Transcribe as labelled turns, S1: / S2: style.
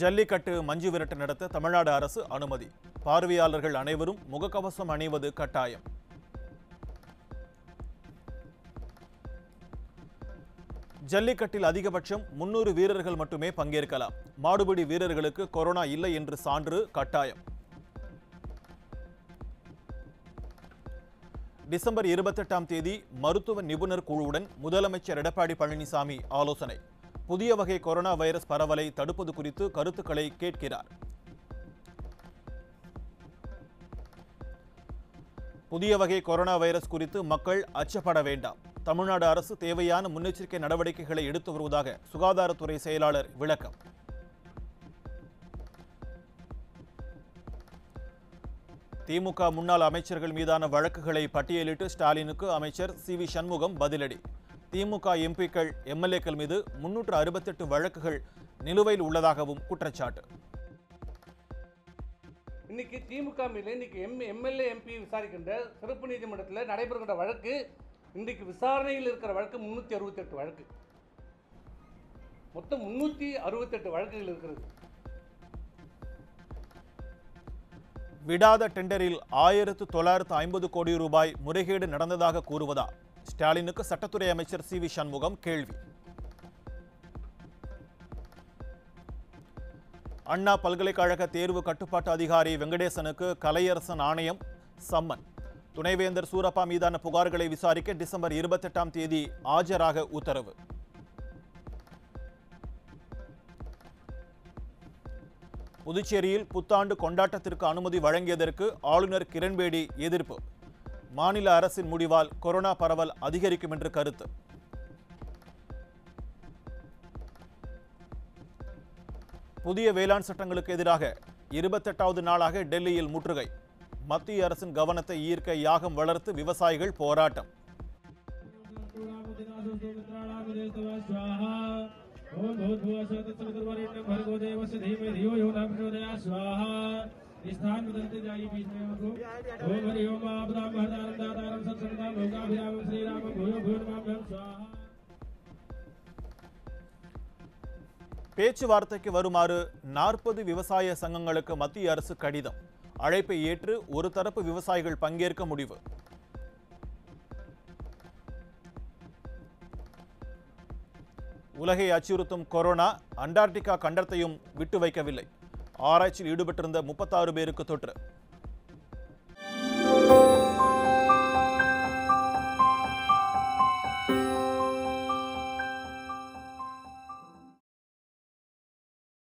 S1: ஜல்லிக்கட்டு மஞ்சு விரட்டு நடத்த தமிழ்நாடு அரசு அனுமதி பார்வையாளர்கள் அனைவரும் முகக்கவசம் அணிவது கட்டாயம் ஜல்லிக்கட்டில் அதிகபட்சம் முன்னூறு வீரர்கள் மட்டுமே பங்கேற்கலாம் மாடுபிடி வீரர்களுக்கு கொரோனா இல்லை என்று சான்று கட்டாயம் டிசம்பர் இருபத்தெட்டாம் தேதி மருத்துவ நிபுணர் குழுவுடன் முதலமைச்சர் எடப்பாடி பழனிசாமி ஆலோசனை புதிய வகை கொரோனா வைரஸ் பரவலை தடுப்பது குறித்து கருத்துக்களை கேட்கிறார் புதிய வகை கொரோனா வைரஸ் குறித்து மக்கள் அச்சப்பட வேண்டாம் தமிழ்நாடு அரசு தேவையான முன்னெச்சரிக்கை நடவடிக்கைகளை எடுத்து வருவதாக சுகாதாரத்துறை செயலாளர் விளக்கம் திமுக முன்னாள் அமைச்சர்கள் மீதான வழக்குகளை பட்டியலிட்டு ஸ்டாலினுக்கு அமைச்சர் சி வி சண்முகம் பதிலடி திமுக எம்பிக்கள் எம்எல்ஏக்கள் மீது முன்னூற்று அறுபத்தெட்டு வழக்குகள் நிலுவையில் உள்ளதாகவும் குற்றச்சாட்டு
S2: இன்னைக்கு திமுக மீது இன்னைக்கு எம் எம்எல்ஏ எம்பி விசாரிக்கின்ற சிறப்பு நீதிமன்றத்தில் நடைபெறுகின்ற வழக்கு இன்றைக்கு விசாரணையில் இருக்கிற வழக்கு முந்நூற்றி அறுபத்தெட்டு வழக்கு மொத்தம் முந்நூற்றி அறுபத்தெட்டு வழக்குகள் இருக்கிறது
S1: விடாத டெண்டரில் ஆயிரத்து தொள்ளாயிரத்து ஐம்பது கோடி ரூபாய் முறைகேடு நடந்ததாக கூறுவதா ஸ்டாலினுக்கு சட்டத்துறை அமைச்சர் சி வி சண்முகம் கேள்வி அண்ணா பல்கலைக்கழக தேர்வு கட்டுப்பாட்டு அதிகாரி வெங்கடேசனுக்கு கலையரசன் ஆணையம் சம்மன் துணைவேந்தர் சூரப்பா மீதான புகார்களை விசாரிக்க டிசம்பர் இருபத்தெட்டாம் தேதி ஆஜராக உத்தரவு புதுச்சேரியில் புத்தாண்டு கொண்டாட்டத்திற்கு அனுமதி வழங்கியதற்கு ஆளுநர் கிரண்பேடி எதிர்ப்பு மாநில அரசின் முடிவால் கொரோனா பரவல் அதிகரிக்கும் என்று கருத்து புதிய வேளாண் சட்டங்களுக்கு எதிராக இருபத்தெட்டாவது நாளாக டெல்லியில் முற்றுகை மத்திய அரசின் கவனத்தை ஈர்க்க யாகம் வளர்த்து விவசாயிகள் போராட்டம்
S2: ஓம்
S1: स्थान बदलते
S2: जाइए बीच में हमको
S1: ओम हरि ओम आपदाम भरदानंदातारम सत्संगदाम
S2: श्री राम भूयो भूर्वाभ्यम स्वाहा
S1: பேச்சுவார்த்தைக்கு வருமாறு நாற்பது விவசாய சங்கங்களுக்கு மத்திய அரசு கடிதம் அழைப்பை ஏற்று ஒரு தரப்பு விவசாயிகள் பங்கேற்க முடிவு உலகை அச்சுறுத்தும் கொரோனா அண்டார்டிகா கண்டத்தையும் விட்டு வைக்கவில்லை ஆராய்ச்சியில் ஈடுபட்டிருந்த முப்பத்தாறு பேருக்கு தொற்று